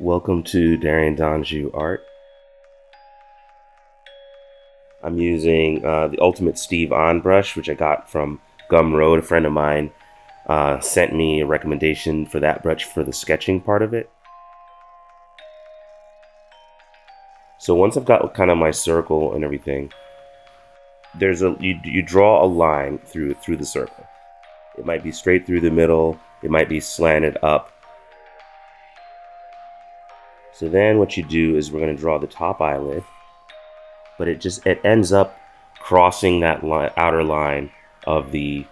Welcome to Darion Danjou Art. I'm using uh, the Ultimate Steve On brush, which I got from Gumroad. A friend of mine uh, sent me a recommendation for that brush for the sketching part of it. So once I've got kind of my circle and everything, there's a you, you draw a line through through the circle. It might be straight through the middle. It might be slanted up. So then what you do is we're going to draw the top eyelid, but it just it ends up crossing that line, outer line of the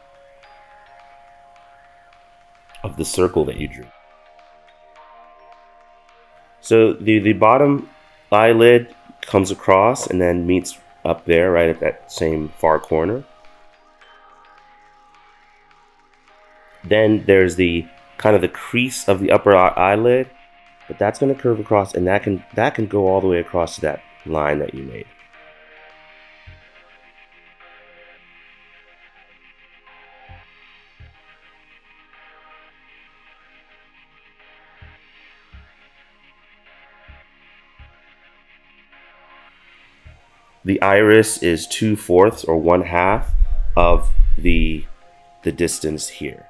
of the circle that you drew. So the the bottom eyelid comes across and then meets up there right at that same far corner. Then there's the kind of the crease of the upper eyelid, but that's going to curve across and that can that can go all the way across to that line that you made. The iris is two fourths or one half of the the distance here.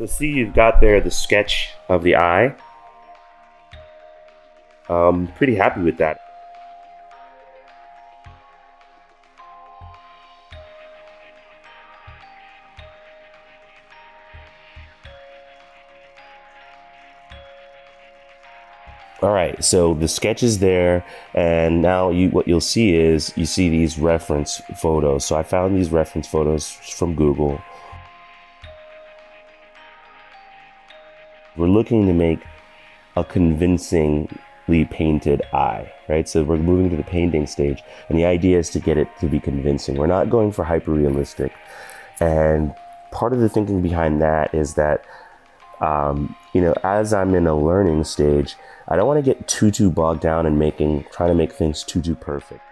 So see you've got there the sketch of the eye. I'm pretty happy with that. All right, so the sketch is there, and now you what you'll see is you see these reference photos. So I found these reference photos from Google. We're looking to make a convincingly painted eye, right? So we're moving to the painting stage, and the idea is to get it to be convincing. We're not going for hyper realistic, and part of the thinking behind that is that um, you know, as I'm in a learning stage, I don't want to get too too bogged down in making trying to make things too too perfect.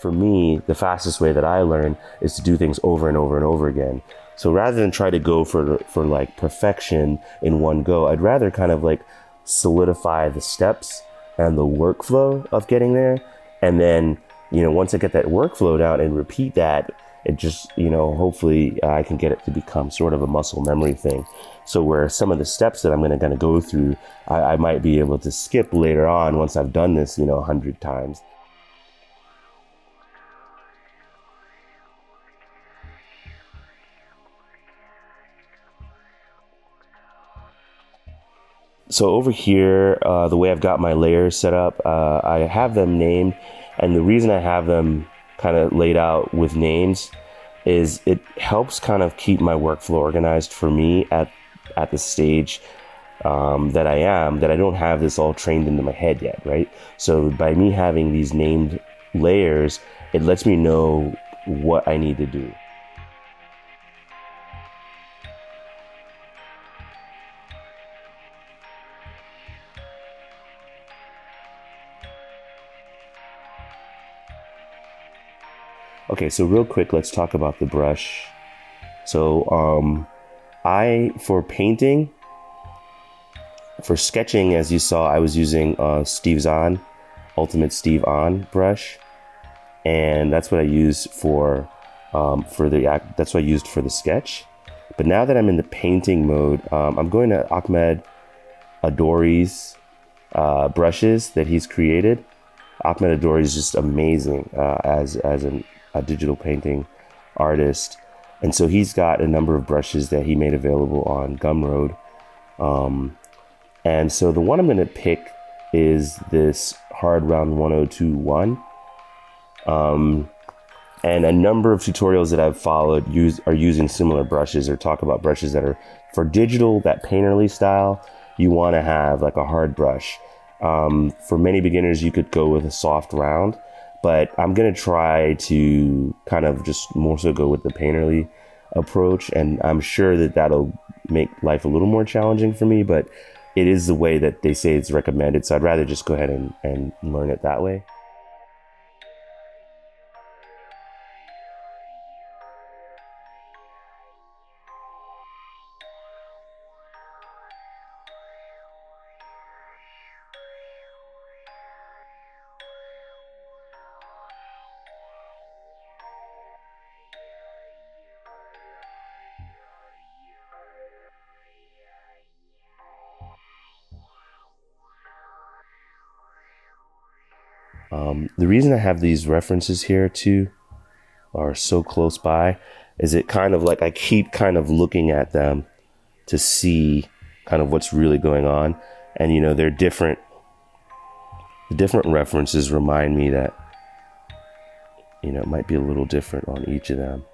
For me, the fastest way that I learn is to do things over and over and over again. So rather than try to go for for like perfection in one go, I'd rather kind of like solidify the steps and the workflow of getting there, and then you know once I get that workflow down and repeat that it just you know hopefully uh, i can get it to become sort of a muscle memory thing. So where some of the steps that i'm going to kind of go through I, I, might be able to skip later on once i've done this you know a hundred times so over here uh, the way i've got my layers set up uh, i have them named and the reason i have them kind of laid out with names is it helps kind of keep my workflow organized for me at at the stage um, that I am that I don't have this all trained into my head yet, right? So by me having these named layers, it lets me know what I need to do. Okay, so real quick, let's talk about the brush. So, um, I, for painting, for sketching, as you saw, I was using uh, Steve's On, Ultimate Steve On brush. And that's what I use for, um, for the that's what I used for the sketch. But now that I'm in the painting mode, um, I'm going to Ahmed Aldoori's uh, brushes that he's created. Ahmed Adori is just amazing uh, as, as an a digital painting artist. And so he's got a number of brushes that he made available on Gumroad. Um, and so the one I'm going to pick is this Hard Round 1021. Um, and a number of tutorials that I've followed use are using similar brushes or talk about brushes that are for digital, that painterly style. You want to have like a hard brush. Um, for many beginners, you could go with a soft round, but I'm to try to kind of just more so go with the painterly approach. And I'm sure that that'll make life a little more challenging for me, but it is the way that they say it's recommended. So I'd rather just go ahead and, and learn it that way. Um, the reason I have these references here too are so close by is it kind of like I keep kind of looking at them to see kind of what's really going on. And you know, they're different. The different references remind me that, you know, it might be a little different on each of them.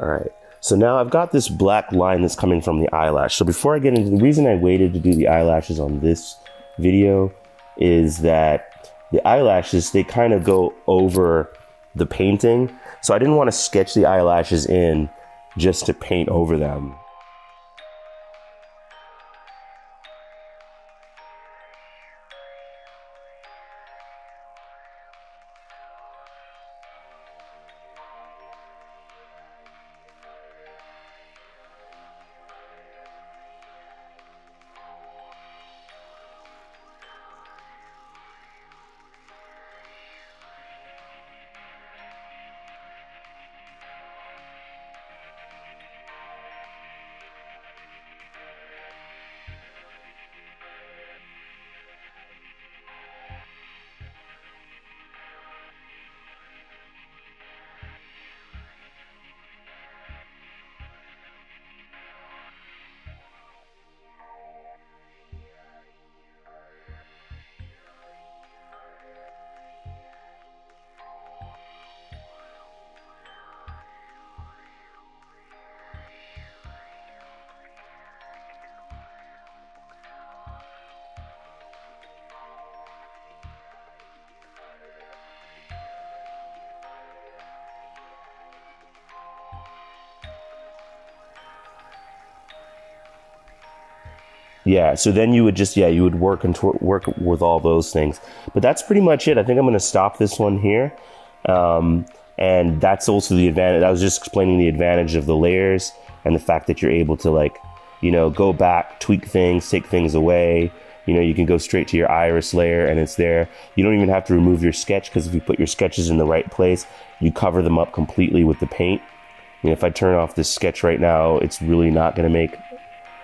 All right. So now I've got this black line that's coming from the eyelash. So before I get into the reason I waited to do the eyelashes on this video is that the eyelashes, they kind of go over the painting. So I didn't want to sketch the eyelashes in just to paint over them. Yeah, so then you would just yeah you would work and work with all those things, but that's pretty much it. I think I'm going to stop this one here, um, and that's also the advantage. I was just explaining the advantage of the layers and the fact that you're able to like you know go back, tweak things, take things away. You know you can go straight to your iris layer and it's there. You don't even have to remove your sketch because if you put your sketches in the right place, you cover them up completely with the paint. And if I turn off this sketch right now, it's really not going to make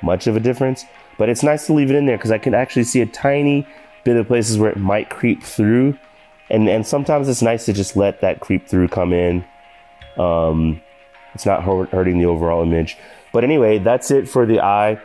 much of a difference, but it's nice to leave it in there because I can actually see a tiny bit of places where it might creep through. And, and sometimes it's nice to just let that creep through come in. Um, it's not hurting the overall image. But anyway, that's it for the eye.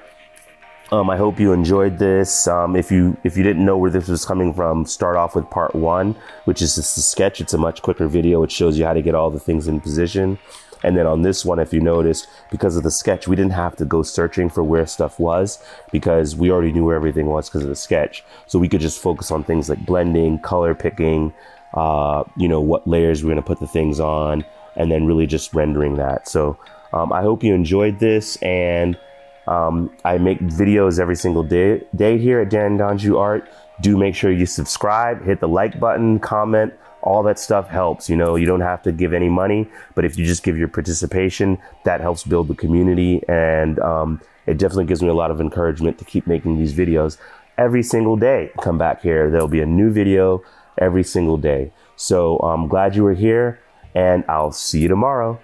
Um, I hope you enjoyed this. Um, if you if you didn't know where this was coming from, start off with part one, which is just a sketch. It's a much quicker video. It shows you how to get all the things in position. And then on this one, if you noticed, because of the sketch, we didn't have to go searching for where stuff was because we already knew where everything was because of the sketch. So we could just focus on things like blending, color picking, uh, you know, what layers we're going to put the things on, and then really just rendering that. So um, I hope you enjoyed this and um, I make videos every single day, day here at Darion Danjou Art. Do make sure you subscribe, hit the like button, comment. All that stuff helps. You know, you don't have to give any money, but if you just give your participation, that helps build the community. And um, it definitely gives me a lot of encouragement to keep making these videos every single day. Come back here. There'll be a new video every single day. So I'm glad you were here, and I'll see you tomorrow.